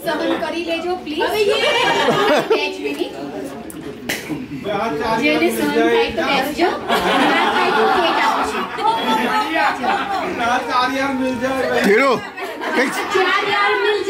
સહન કરી લેજો પ્લીઝ હવે બેચ મિનિટ જેને સહન થાય તો બેસજો ના થાય તો કેક આપું છું चार यार मिल जाए हीरो चार यार मिल जाए वही रात